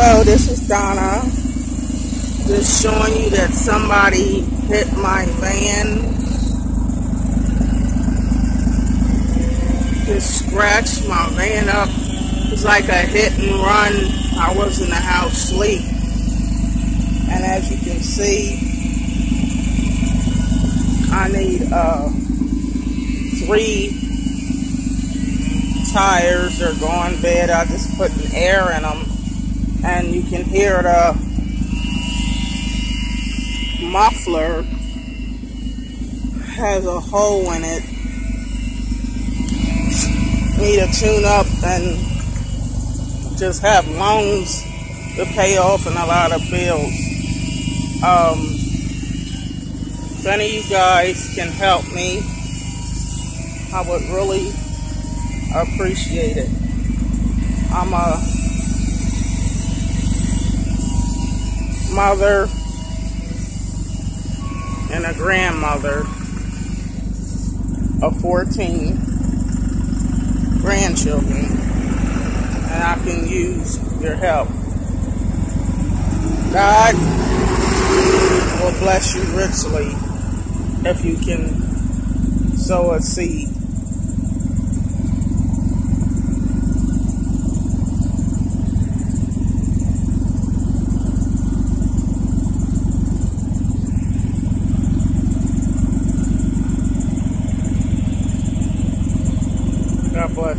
Hello, this is Donna. Just showing you that somebody hit my van. Just scratched my van up. It's like a hit and run. I was in the house sleep. And as you can see, I need uh, three tires. They're going bad. I just put an air in them and you can hear the muffler has a hole in it. Need to tune up and just have loans to pay off and a lot of bills. Um, if any of you guys can help me, I would really appreciate it. I'm a mother and a grandmother of 14 grandchildren and I can use your help. God will bless you richly if you can sow a seed. Tá Gravar,